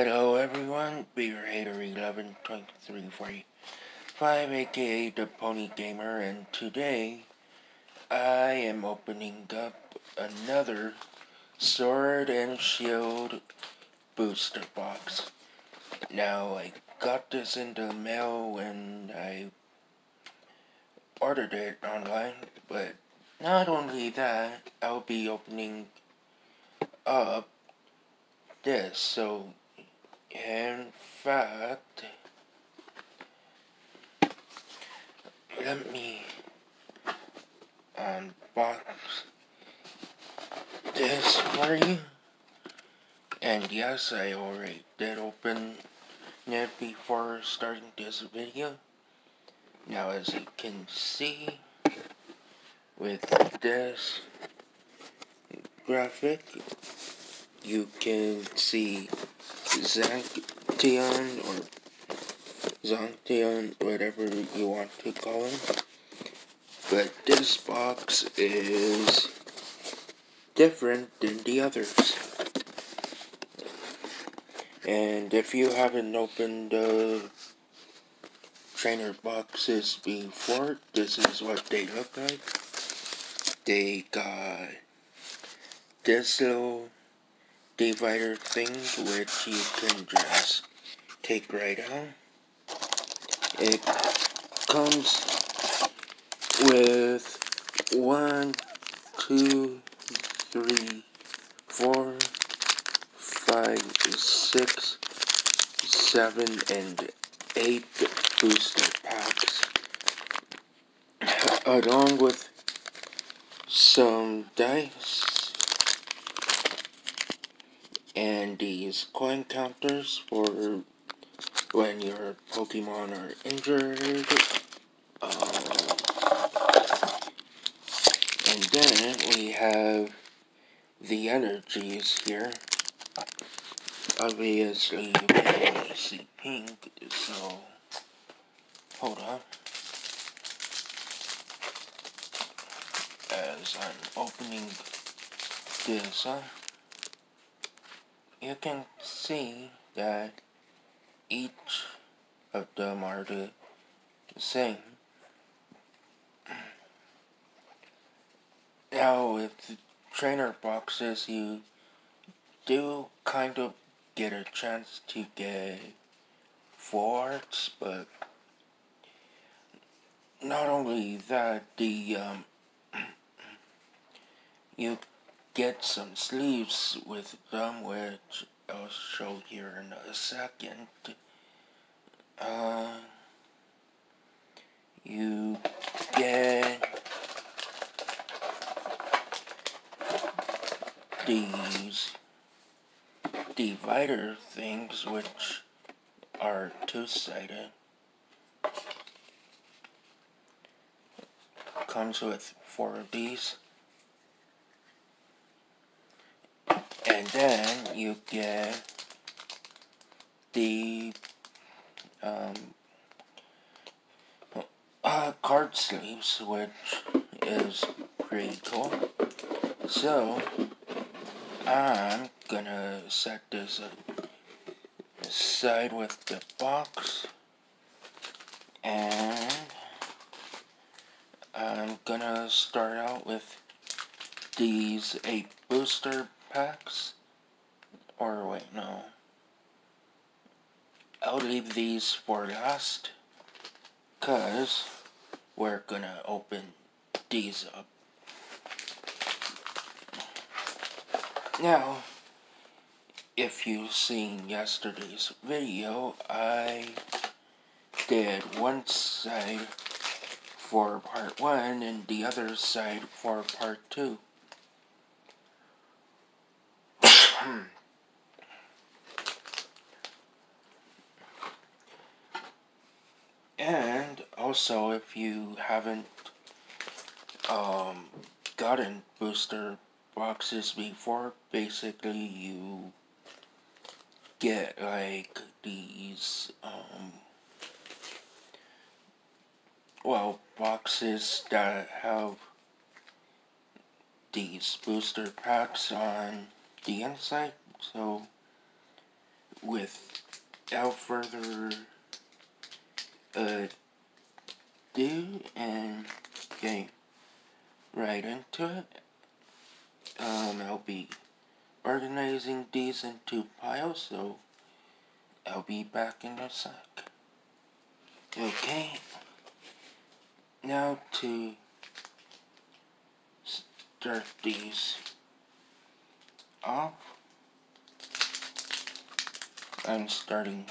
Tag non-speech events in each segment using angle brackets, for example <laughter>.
Hello everyone, Beaver Hater 112345 aka the Pony Gamer and today I am opening up another Sword and Shield booster box. Now I got this in the mail when I ordered it online, but not only that, I'll be opening up this, so in fact, let me unbox this for you. And yes, I already did open it before starting this video. Now as you can see, with this graphic, you can see Zancteon or Zonteon, whatever you want to call him. But this box is different than the others. And if you haven't opened the trainer boxes before, this is what they look like. They got this little divider thing which you can just take right out. It comes with one, two, three, four, five, six, seven, and eight booster packs, <coughs> along with some dice and these coin counters for when your Pokemon are injured. Uh, and then we have the energies here. Obviously, you can only see pink, so hold on. As I'm opening this up you can see that each of them are the same. Now with the trainer boxes you do kind of get a chance to get forts, but not only that, the um, <clears throat> you get some sleeves with them, which I'll show here in a second. Uh, you get these divider things, which are two-sided. Comes with four of these. And then you get the um, uh, card sleeves, which is pretty cool. So, I'm gonna set this aside with the box. And I'm gonna start out with these 8 booster packs. Or wait, no. I'll leave these for last. Cause we're gonna open these up. Now, if you've seen yesterday's video, I did one side for part 1 and the other side for part 2. and also, if you haven't um, gotten booster boxes before, basically you get like these um, well boxes that have these booster packs on the inside. So without further ado and getting right into it, um, I'll be organizing these into piles, so I'll be back in a sec. Okay, now to start these off. I'm starting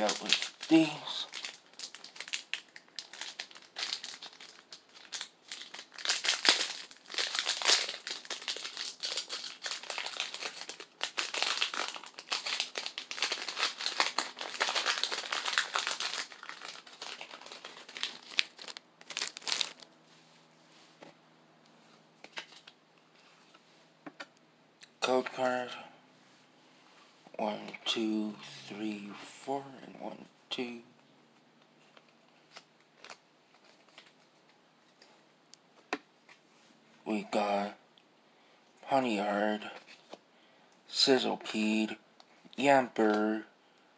out with these. code card. One, two, three, four, and one, two. We got Pawniard, Sizzlepede, Yamper,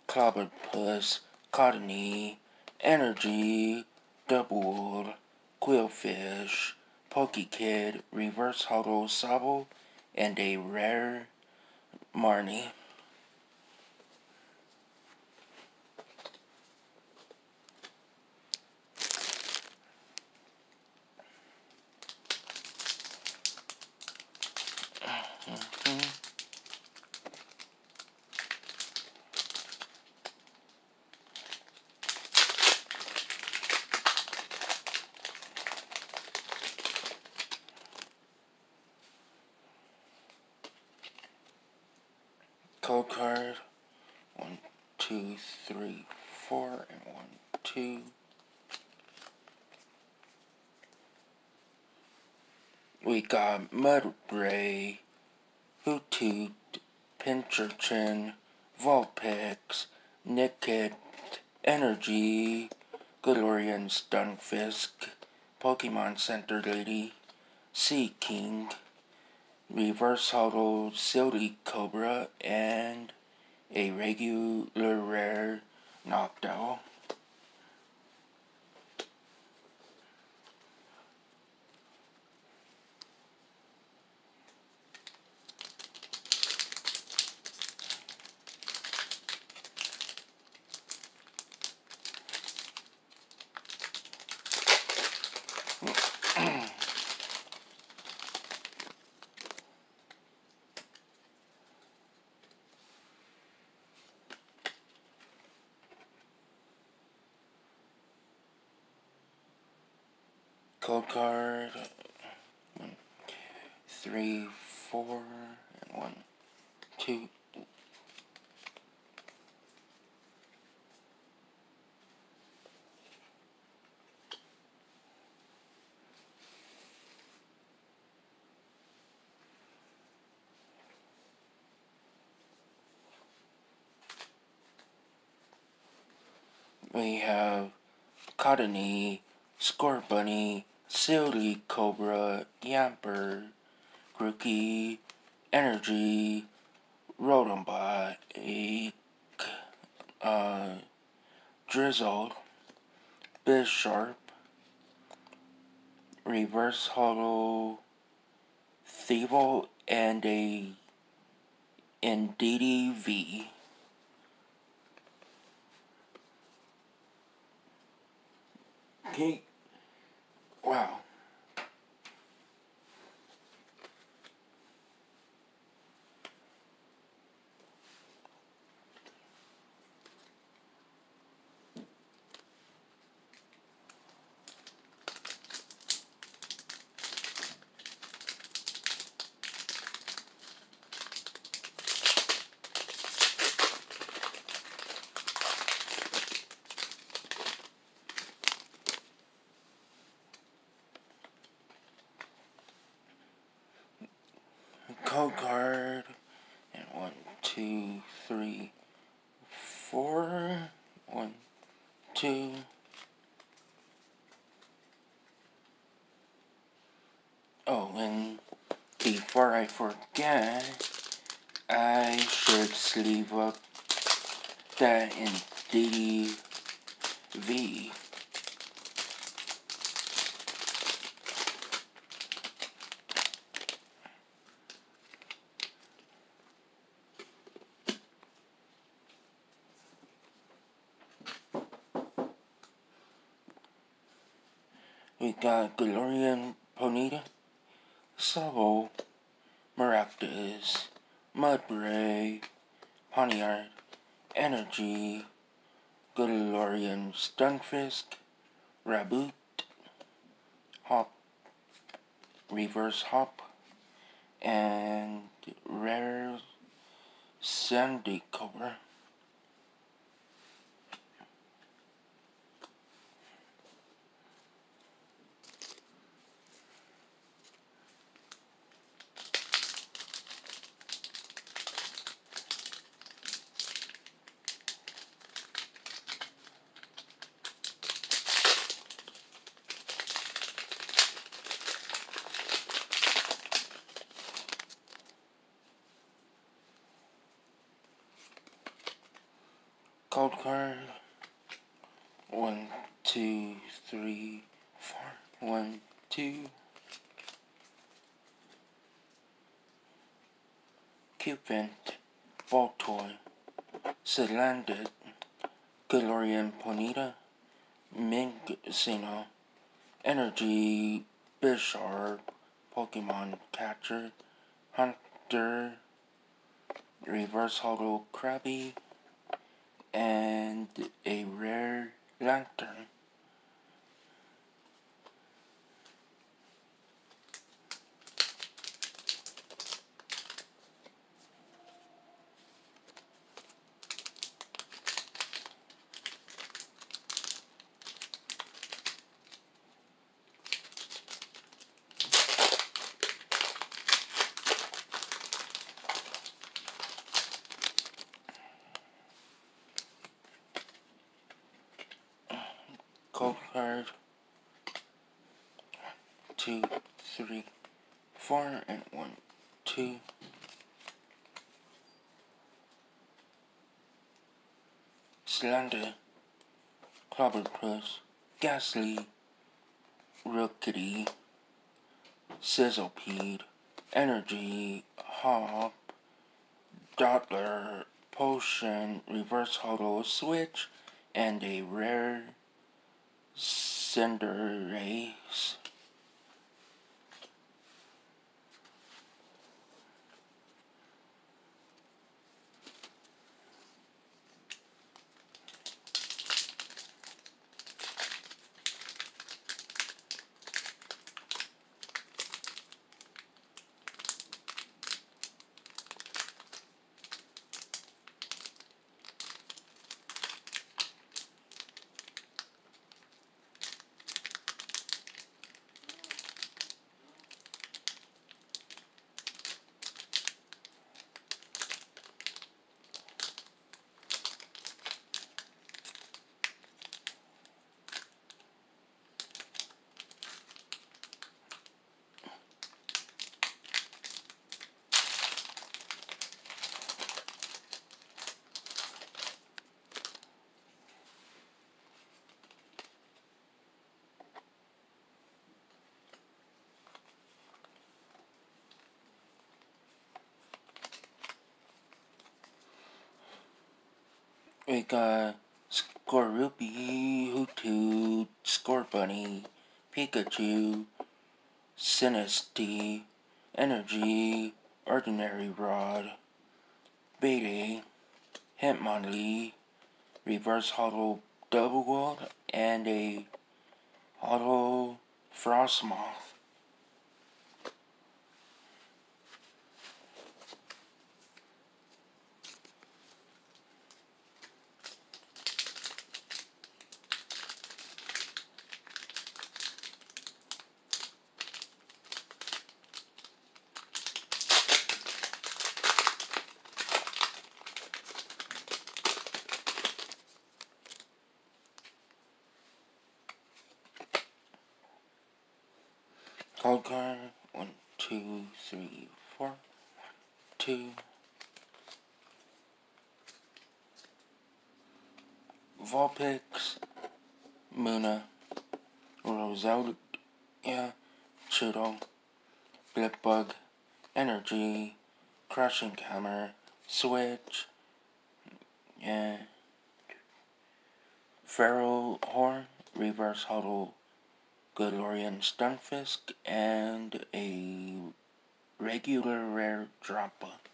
Clobbopus, Cottonee, Energy, Double, Qwilfish, Pokekid, Reverse Holo Sobble, and a rare Marnie. code card. One, two, three, four, and one, two. We got Mudbray, Hoothoot, Pincurchin, Vulpix, Nickit, Energy, Galarian Stunfisk, Pokemon Center Lady, Seaking, reverse holo Silicobra, and a regular rare Noctowl. code card. One, three, four, and one, two. We have Cottonee, Scorbunny, Silicobra, Yamper, Grookey, Energy, Rotombot, a uh, Bisharp, Reverse Holo, Thievul, and a Indeedee V. Okay. Wow. code card. And one, two, three, four. One, two. Oh, and before I forget, I I should sleeve up that Indeedee V. We got Galarian Ponyta, Sabo, Maractus, Mudbray, Pawniard, Energy, Galarian Stunfisk, Raboot, Hop, Reverse Hop, and Rare Sandy Cobra. Cold card. One, two, three, four. One, two. Cupid, Voltoy, Salandit, Galarian Ponyta, Minccino, Energy, Bisharp, Pokemon Catcher, Hunter, Reverse Holo Krabby, and a rare Lanturn. Cold card. Two, three, four, and one, two. Slender, Clobbopus, Gastly, Rookidee, Sizzlepede, Energy, Hop, Dottler, Potion, Reverse Holo Switch, and a rare Cinderace. We got Skorupi, Hoothoot, Scorbunny, Pikachu, Sinistea, Energy, Ordinary Rod, Bede, Hitmonlee, Reverse Holo Double World, and a Holo Frosmoth. Cold card. One, two, three, four. One, two. Vulpix, Munna, Roselia, Chewtle, Blipbug, Energy, Crushing Hammer, Switch, and Ferrothorn, Reverse Holo, Galarian Stunfisk, and a regular rare Droppa.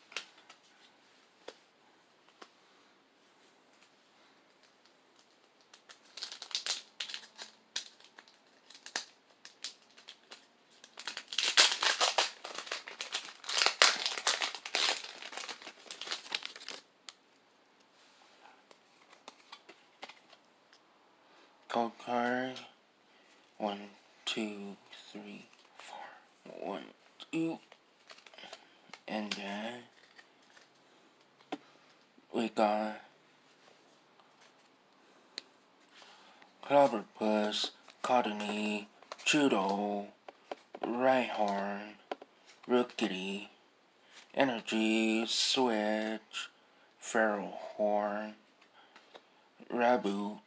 Gold card. One, two, three, four. One, two. And then we got Clobbopus, Cottonee, Judo, Rhyhorn, Rookidee, Energy, Switch, Feral Horn, Rabu,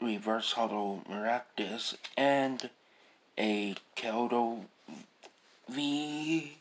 Reverse Holo Maractus, and a Keldeo V.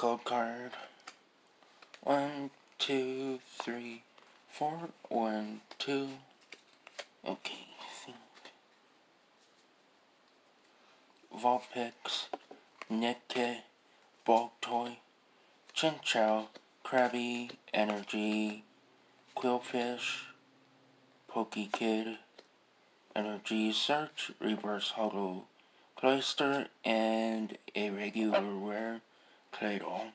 Code card. One, two, three, four. One, two. Okay, think. Vulpix, Nikke, Baltoy, Chinchou, Krabby, Energy, Qwilfish, Pokekid, Energy Search, Reverse Holo, Cloyster, and a regular rare Claydol.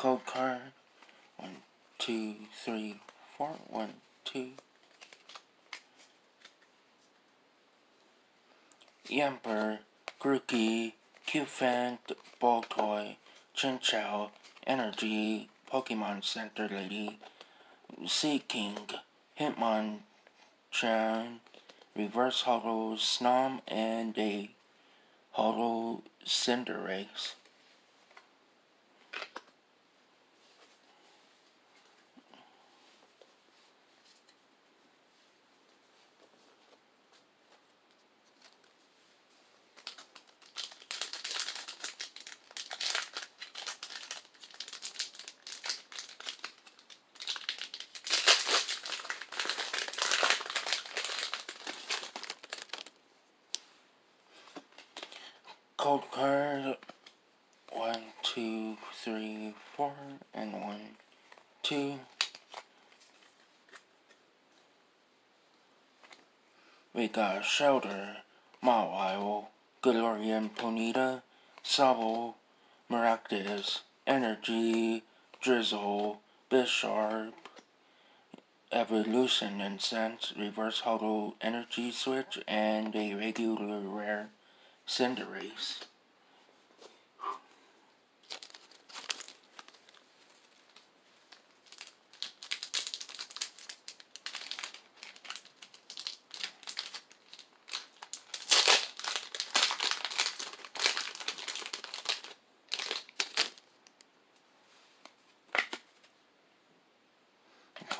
Code card. One, two, three, four. One, two. Yamper, Grookey, Cufant, Baltoy, Chinchou, Energy, Pokemon Center Lady, Seaking, Hitmonchan, Reverse Holo Snom, and a Holo Cinderace. Cold card. One, two, three, four, and one, two. We got Shelter, Mawile, Galarian Ponyta, Sobble, Maractus, Energy, Drizzile, Bisharp, Evolution Incense, Reverse Holo Energy Switch, and a regular rare Cinderace.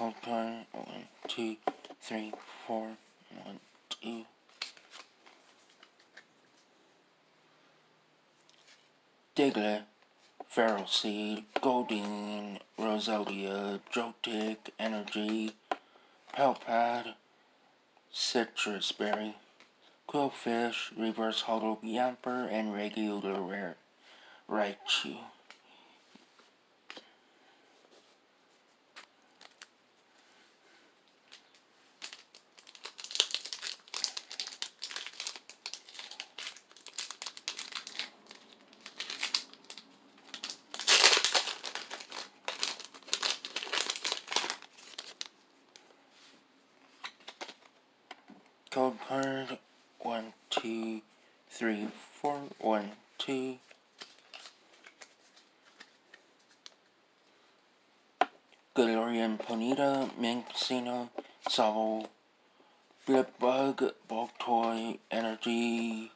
Cold card. One, two, three, four. One, two. Diglett, Feral Seed, Goldeen, Roselia, Joltik, Energy, Pelpad, Citrus Berry, Qwilfish, Reverse Holo Yamper, and Regular Rare Raichu. Code card one, two, three, four, one, two. Galarian Ponyta, Minccino, Sobble, Blipbug, Baltoy, Energy,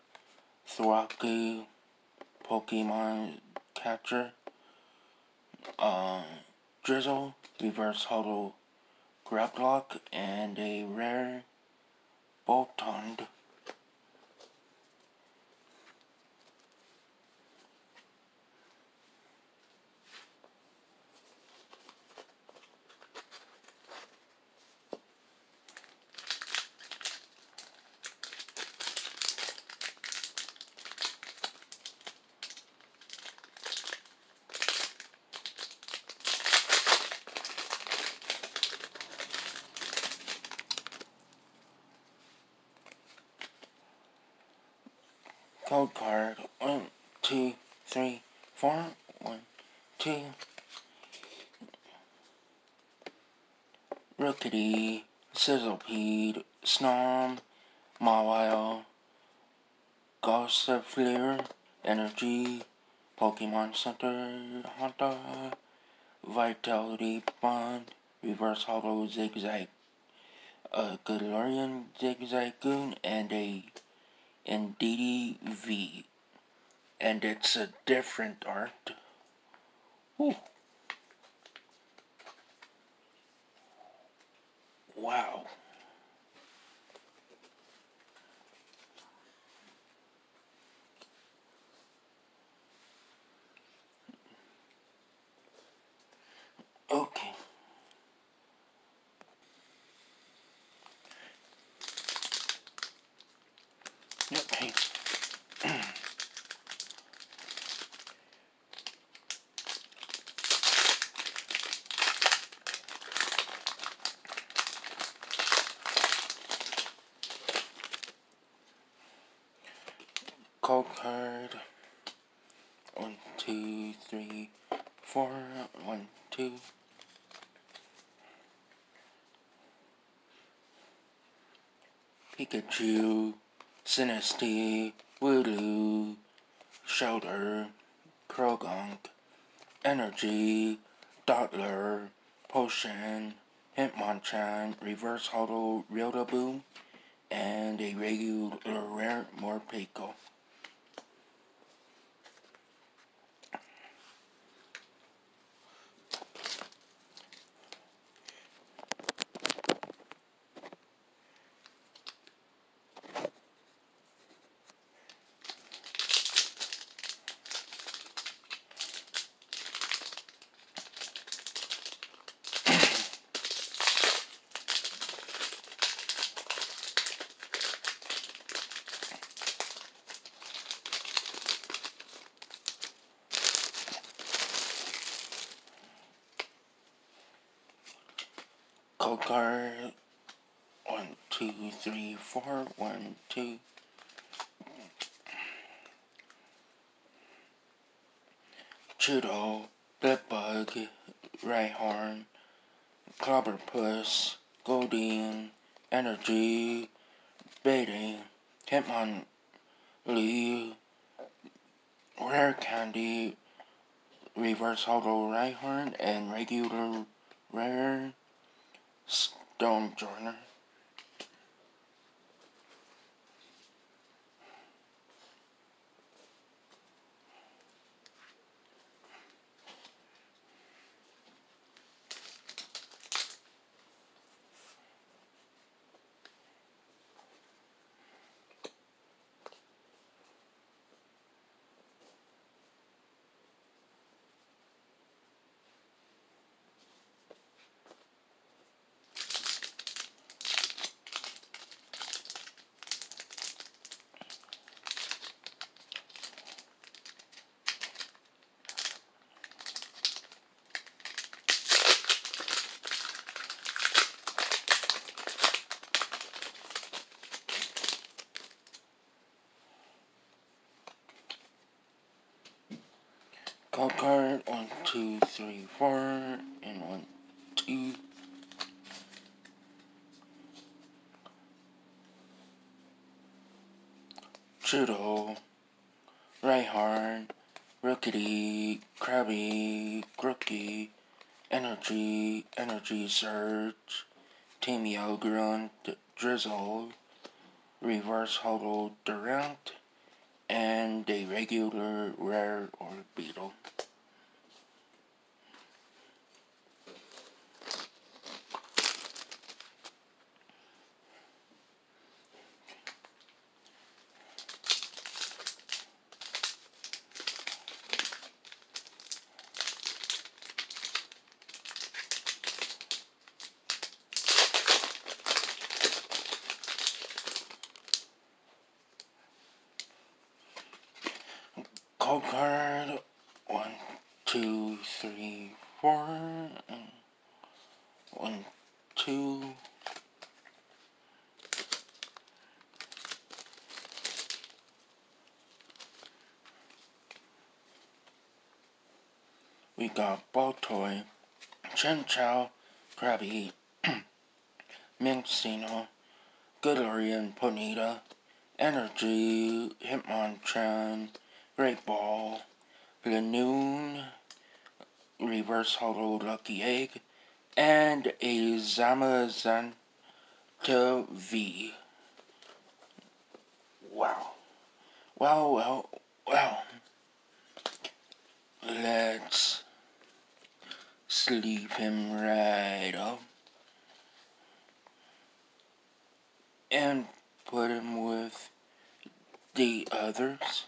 Thwackey, Pokemon Catcher, uh, Drizzile, Reverse Huddle, Grablock, and a rare Boltund. Code card. One, two, three, four. One, two. Rookidee, Sizzlepede, Snom, Mawile, Gossifleur, Energy, Pokemon Center, Hunter, Vitality Band, Reverse Holo Zigzag, a Galarian Zigzagoon, and a Indeedee V. And it's a different art. Ooh. Wow. Okay. Okay. Code card. One, two, three, four. One, two. Pikachu, Sinistea, Woodoo, Shelter, Croagunk, Energy, Dottler, Potion, Hitmonchan, Reverse Holo, Rillaboom, and a regular rare Morpeko. Code card. One, two, three, four. One, two. Chudo, Blipbug, Rhyhorn, Clobbopus, Goldeen, Energy, Baiting, Hitmon, Lee, Rare Candy, Reverse Holo Rhyhorn, and Regular Rare Stonjourner. Code card, one, two, three, four, and one, two. Trudeau, Reinhardt, Rookidee, Krabby, Grookey, Energy, Energy Surge, Team Yogurt, Drizzile, Reverse Holo Durant, and a regular rare or beetle. Call card one, two, three, four, one, two. We got Baltoy, Chinchou, Krabby, <clears throat> Minccino, Galarian Ponyta, Energy, Hitmonchan, Great Ball, Lanoon, Reverse Holo Lucky Egg, and a Zamazenta V. Wow. Wow, wow, wow. Let's sleeve him right up. And put him with the others.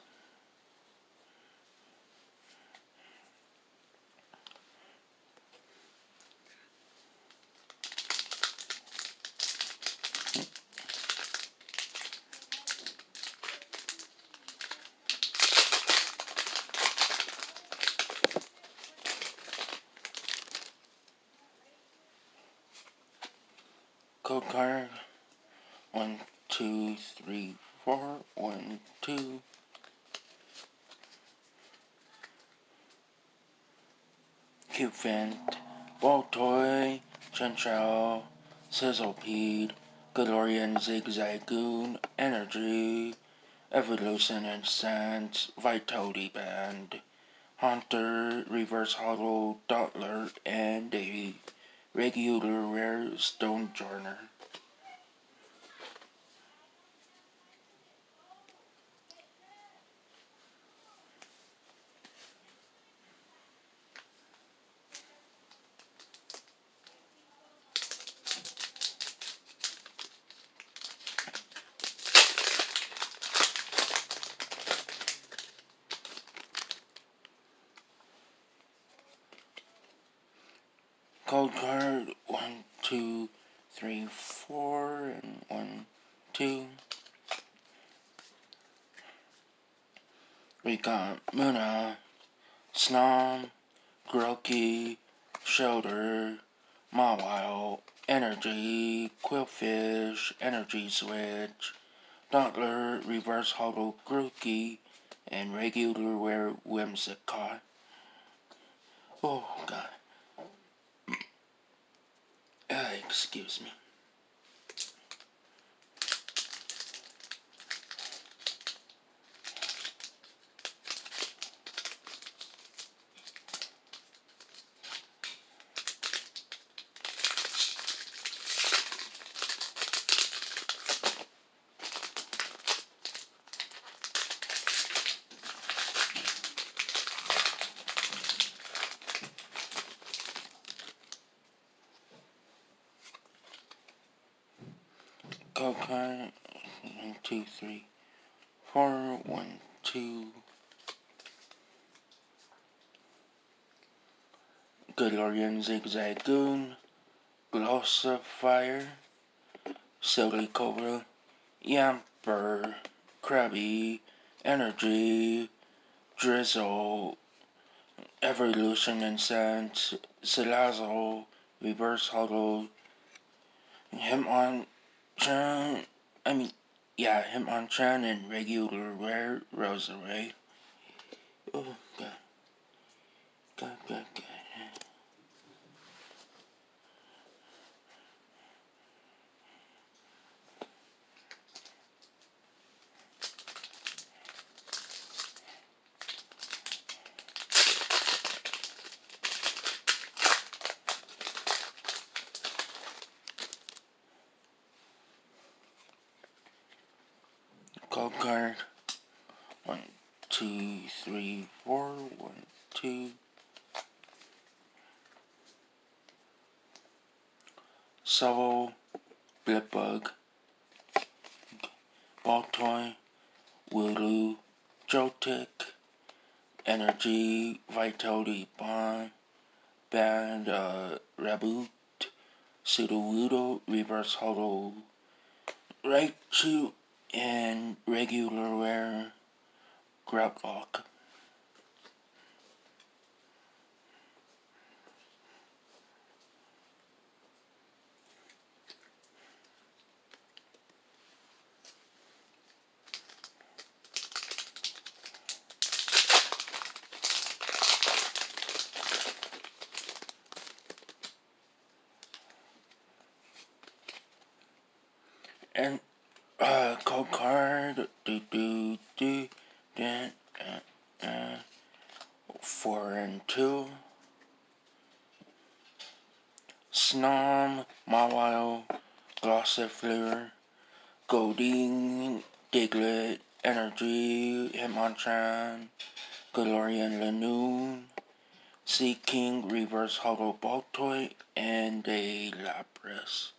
Code card. One, two, three, four. One, two. Cupid, Baltoy, Chinchou, Sizzlepede, Galarian Zigzagoon, Energy, Evolution Incense, Vitality Band, Hunter, Reverse Holo, Dottler, and a regular rare Stonjourner. Cold card, one, two, three, four, and one, two. We got Munna, Snom, Grookey, Shoulder, Mawile, Energy, Qwilfish, Energy Switch, Dottler, Reverse Holo Grookey, and Regular Wear Whimsicott. Oh, God. Uh, <clears throat> excuse me. Go card. One, two, three, four. One, two. Galarian Zigzagoon. Gossifleur. Silly Cobra. Yamper. Krabby. Energy. Drizzile. Evolution Incense. Silazo. Reverse Holo. Him on I mean, yeah, him on Hitmonchan and regular rare Roserade. Oh, God. Good, good, good. Code card. One, two, three, four. One, two. Solo, Blipbug, Baltoy, Wooloo, Joltik, Energy, Vitality Bond, Band, uh, Raboot, Sudowoodo, Reverse Holo, Raichu, and Regular Wear, Grablock. And uh code card do do do then uh, uh, four and two Snom, Mawile, Gossifleur, Goldeen, Diglett, Energy, Hitmonchan, Galarian Linoone, Seaking, Reverse Holo Baltoy, and a Lapras.